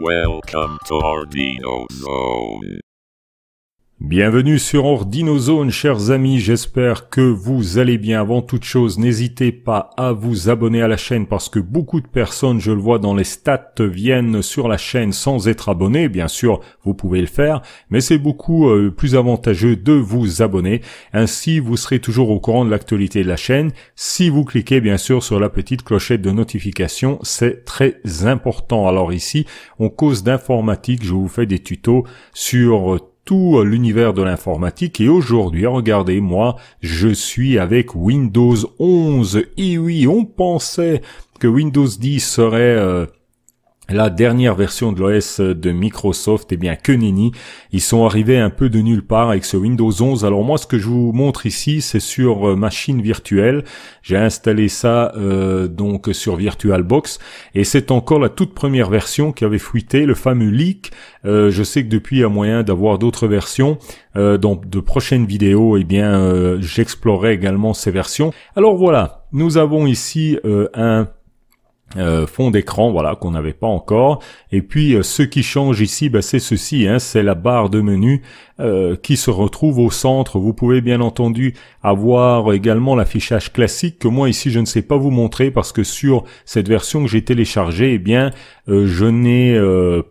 Welcome to Ordino Zone. Bienvenue sur OrdinoZone, chers amis. J'espère que vous allez bien. Avant toute chose, n'hésitez pas à vous abonner à la chaîne parce que beaucoup de personnes, je le vois dans les stats, viennent sur la chaîne sans être abonnés. Bien sûr, vous pouvez le faire, mais c'est beaucoup euh, plus avantageux de vous abonner. Ainsi, vous serez toujours au courant de l'actualité de la chaîne. Si vous cliquez bien sûr sur la petite clochette de notification, c'est très important. Alors ici, on cause d'informatique. Je vous fais des tutos sur tout l'univers de l'informatique et aujourd'hui, regardez, moi, je suis avec Windows 11. Et oui, on pensait que Windows 10 serait euh, la dernière version de l'OS de Microsoft, eh bien que nenni, ils sont arrivés un peu de nulle part avec ce Windows 11. Alors moi, ce que je vous montre ici, c'est sur euh, machine virtuelle. J'ai installé ça euh, donc sur VirtualBox et c'est encore la toute première version qui avait fuité, le fameux leak. Euh, je sais que depuis, il y a moyen d'avoir d'autres versions. dans de prochaines vidéos, eh bien, j'explorerai également ces versions. Alors voilà, nous avons ici un euh, fond d'écran, voilà, qu'on n'avait pas encore. Et puis, euh, ce qui change ici, bah, c'est ceci, hein, c'est la barre de menu euh, qui se retrouve au centre. Vous pouvez bien entendu avoir également l'affichage classique que moi ici je ne sais pas vous montrer parce que sur cette version que j'ai téléchargée, eh bien, je n'ai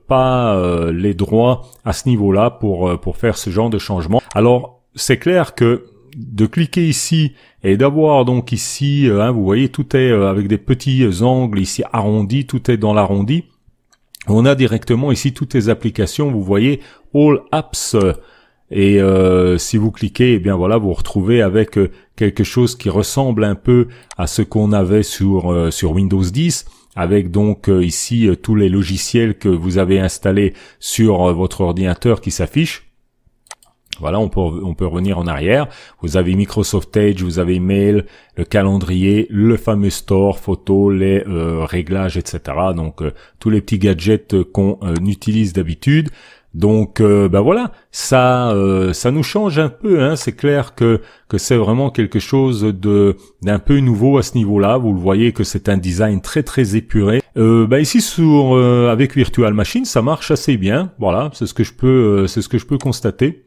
pas les droits à ce niveau-là pour pour faire ce genre de changement. Alors, c'est clair que de cliquer ici et d'avoir donc ici, euh, hein, vous voyez, tout est euh, avec des petits angles ici arrondis, tout est dans l'arrondi. On a directement ici toutes les applications, vous voyez, All Apps. Et euh, si vous cliquez, eh bien voilà, vous retrouvez avec quelque chose qui ressemble un peu à ce qu'on avait sur sur Windows 10 avec donc ici tous les logiciels que vous avez installés sur votre ordinateur qui s'affichent. Voilà, on peut, on peut revenir en arrière. Vous avez Microsoft Edge, vous avez Mail, le calendrier, le fameux store, photos, les euh, réglages, etc. Donc euh, tous les petits gadgets qu'on euh, utilise d'habitude. Donc ben voilà, ça ça nous change un peu. Hein. C'est clair que que c'est vraiment quelque chose de d'un peu nouveau à ce niveau-là. Vous le voyez que c'est un design très très épuré. Ben ici sur avec Virtual Machine, ça marche assez bien. Voilà, c'est ce que je peux c'est ce que je peux constater.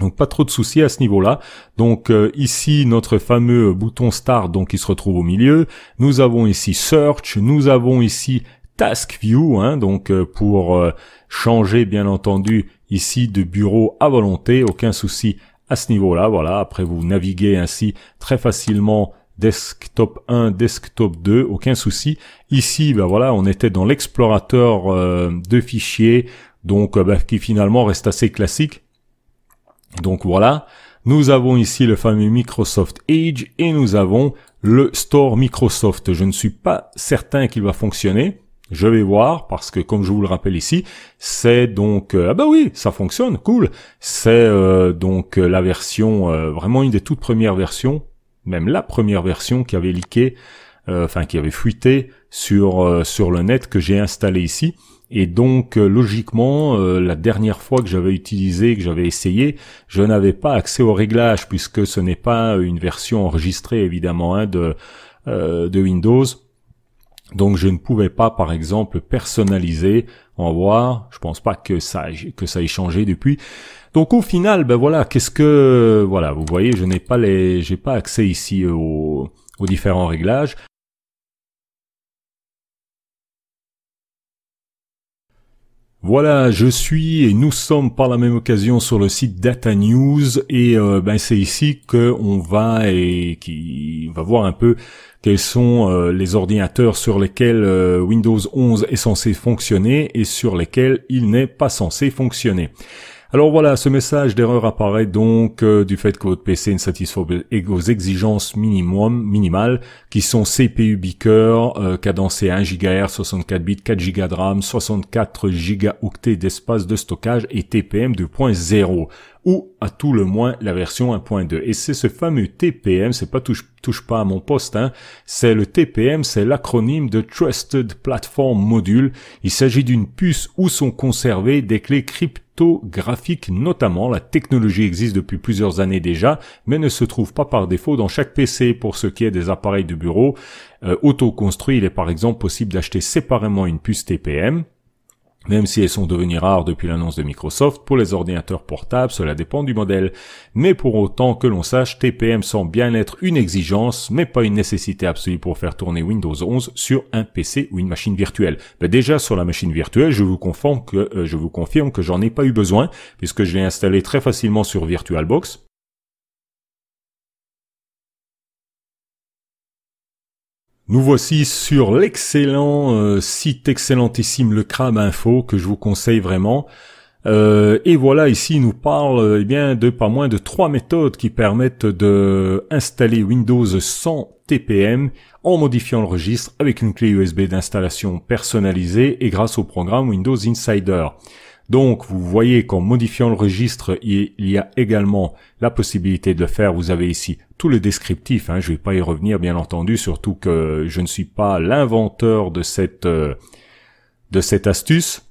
Donc pas trop de soucis à ce niveau-là. Donc euh, ici notre fameux bouton Start donc qui se retrouve au milieu. Nous avons ici Search, nous avons ici Task View hein, donc euh, pour euh, changer bien entendu ici de bureau à volonté, aucun souci à ce niveau-là. Voilà, après vous naviguez ainsi très facilement desktop 1, desktop 2, aucun souci. Ici, ben voilà, on était dans l'explorateur de fichiers, donc ben, qui finalement reste assez classique. Donc voilà, nous avons ici le fameux Microsoft Edge et nous avons le Store Microsoft. Je ne suis pas certain qu'il va fonctionner. Je vais voir parce que comme je vous le rappelle ici, c'est donc euh, ah bah oui, ça fonctionne, cool. C'est euh, donc euh, la version vraiment une des toutes premières versions, même la première version qui avait leaké, enfin qui avait fuité sur sur le net que j'ai installé ici. Et donc euh, logiquement, euh, la dernière fois que j'avais utilisé, que j'avais essayé, je n'avais pas accès au réglage puisque ce n'est pas une version enregistrée évidemment hein, de, euh, de Windows. Donc je ne pouvais pas, par exemple, personnaliser. On va voir. Je pense pas que ça que ça ait changé depuis. Donc au final, ben voilà, qu'est-ce que voilà, vous voyez, je n'ai pas les, j'ai pas accès ici aux, aux différents réglages. Voilà, je suis et nous sommes par la même occasion sur le site Data News et euh, ben c'est ici que on va et qui va voir un peu quels sont euh, les ordinateurs sur lesquels euh, Windows 11 est censé fonctionner et sur lesquels il n'est pas censé fonctionner. Alors voilà, ce message d'erreur apparaît donc euh, du fait que votre PC ne satisfait aux exigences minimum, minimales, qui sont CPU Beaker, euh, cadencé 1 GHz, 64 bits, 4 Go de RAM, 64 gigaoctets d'espace de stockage et TPM 2.0 ou à tout le moins la version 1.2. Et c'est ce fameux TPM, c'est pas touche, touche pas à mon poste, hein, c'est le TPM, c'est l'acronyme de Trusted Platform Module. Il s'agit d'une puce où sont conservées des clés cryptographiques notamment. La technologie existe depuis plusieurs années déjà, mais ne se trouve pas par défaut dans chaque PC pour ce qui est des appareils de bureau. Euh, auto-construit, il est par exemple possible d'acheter séparément une puce TPM même si elles sont devenues rares depuis l'annonce de Microsoft, pour les ordinateurs portables, cela dépend du modèle. Mais pour autant que l'on sache, TPM semble bien être une exigence, mais pas une nécessité absolue pour faire tourner Windows 11 sur un PC ou une machine virtuelle. Ben déjà sur la machine virtuelle, je vous confirme que euh, je vous confirme que j'en ai pas eu besoin, puisque je l'ai installé très facilement sur VirtualBox. Nous voici sur l'excellent euh, site excellentissime Le Crabe Info que je vous conseille vraiment. Euh, et voilà, ici, il nous parle eh bien de pas moins de trois méthodes qui permettent de installer Windows sans TPM en modifiant le registre avec une clé USB d'installation personnalisée et grâce au programme Windows Insider. Donc, vous voyez qu'en modifiant le registre, il y a également la possibilité de faire. Vous avez ici tout le descriptif. Hein. Je ne vais pas y revenir, bien entendu, surtout que je ne suis pas l'inventeur de cette euh, de cette astuce.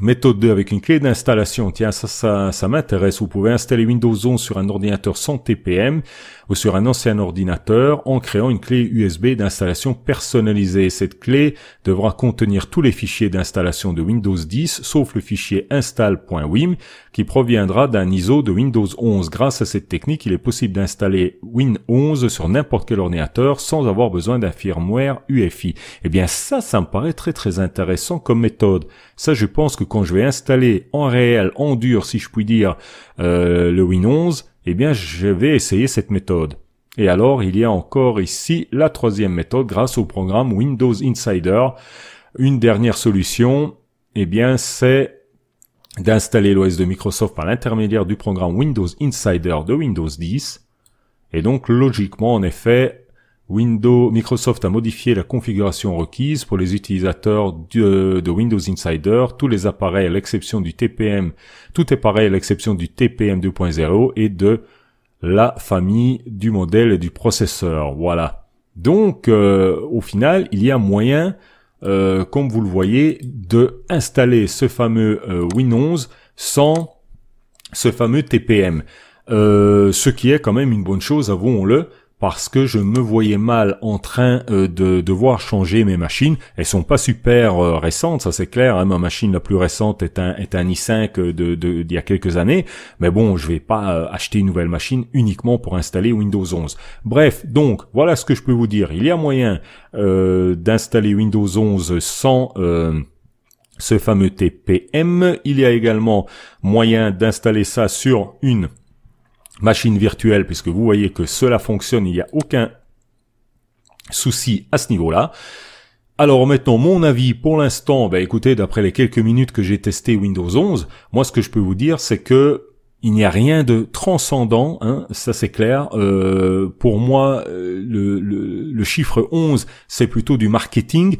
Méthode 2 avec une clé d'installation. Tiens, ça, ça, ça m'intéresse. Vous pouvez installer Windows 11 sur un ordinateur sans TPM ou sur un ancien ordinateur en créant une clé USB d'installation personnalisée. Cette clé devra contenir tous les fichiers d'installation de Windows 10 sauf le fichier install.wim qui proviendra d'un ISO de Windows 11. Grâce à cette technique, il est possible d'installer Win 11 sur n'importe quel ordinateur sans avoir besoin d'un firmware UEFI. Eh bien ça, ça me paraît très très intéressant comme méthode. Ça, je pense que quand je vais installer en réel, en dur, si je puis dire, euh, le Win 11, eh bien, je vais essayer cette méthode. Et alors, il y a encore ici la troisième méthode grâce au programme Windows Insider. Une dernière solution, eh bien, c'est d'installer l'OS de Microsoft par l'intermédiaire du programme Windows Insider de Windows 10. Et donc, logiquement, en effet, Windows, Microsoft a modifié la configuration requise pour les utilisateurs de, de, Windows Insider. Tous les appareils, à l'exception du TPM, tout est pareil à l'exception du TPM 2.0 et de la famille du modèle et du processeur. Voilà. Donc, euh, au final, il y a moyen, euh, comme vous le voyez, de installer ce fameux euh, Windows sans ce fameux TPM. ce qui est quand même une bonne chose, avouons-le, parce que je me voyais mal en train euh, de devoir changer mes machines. Elles sont pas super euh, récentes, ça c'est clair. Hein. Ma machine la plus récente est un est un i5 de d'il y a quelques années. Mais bon, je vais pas euh, acheter une nouvelle machine uniquement pour installer Windows 11. Bref, donc voilà ce que je peux vous dire. Il y a moyen d'installer Windows 11 sans ce fameux TPM. Il y a également moyen d'installer ça sur une machine virtuelle, puisque vous voyez que cela fonctionne, il n'y a aucun souci à ce niveau-là. Alors maintenant, mon avis pour l'instant, bah écoutez, d'après les quelques minutes que j'ai testé Windows 11, moi ce que je peux vous dire, c'est que il n'y a rien de transcendant, hein, ça c'est clair. Euh, pour moi, euh, le, chiffre 11, c'est plutôt du marketing.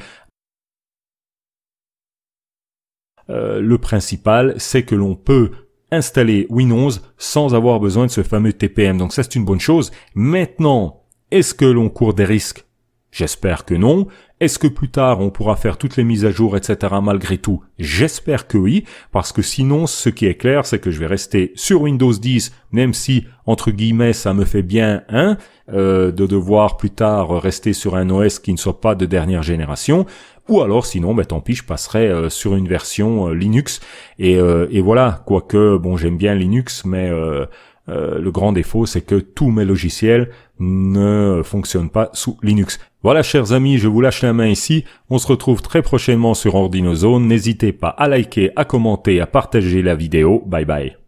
Euh, le principal, c'est que l'on peut installer Windows sans avoir besoin de ce fameux TPM. Donc ça c'est une bonne chose. Maintenant, est-ce que l'on court des risques? J'espère que non. Est-ce que plus tard on pourra faire toutes les mises à jour, etc. malgré tout? J'espère que oui, parce que sinon ce qui est clair c'est que je vais rester sur Windows 10, même si entre guillemets ça me fait bien hein, de devoir plus tard rester sur un OS qui ne soit pas de dernière génération. Ou alors sinon, bah, tant pis, je passerai euh, sur une version euh, Linux. Et, euh, et, voilà, quoique, bon, j'aime bien Linux, mais le grand défaut, c'est que tous mes logiciels ne fonctionnent pas sous Linux. Voilà, chers amis, je vous lâche la main ici. On se retrouve très prochainement sur OrdinoZone. N'hésitez pas à liker, à commenter, à partager la vidéo. Bye bye.